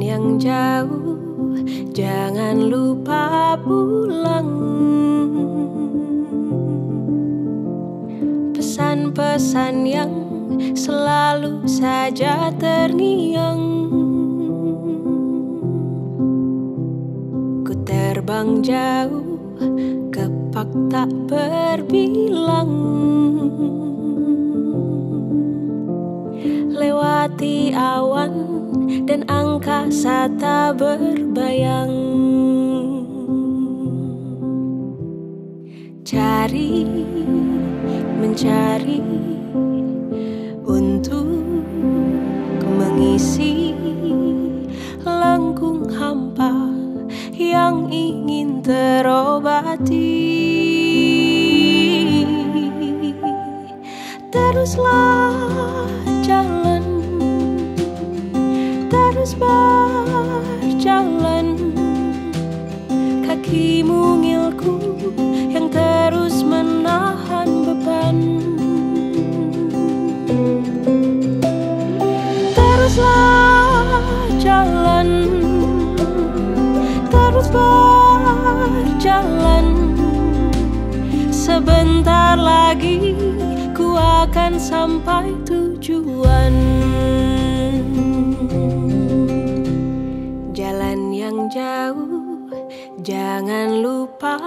yang jauh, jangan lupa pulang. Pesan-pesan yang selalu saja terngiang. Ku terbang jauh, kepak tak berbilang. Lewati awan dan angkasa tak berbayang. Cari, mencari untuk mengisi lengkung hampa yang ingin terobati. Teruslah jalan, terus berjalan. Kaki mungilku yang terus menahan beban. Teruslah jalan, terus berjalan. Sebentar lagi ku akan sampai tujuan. Jangan lupa.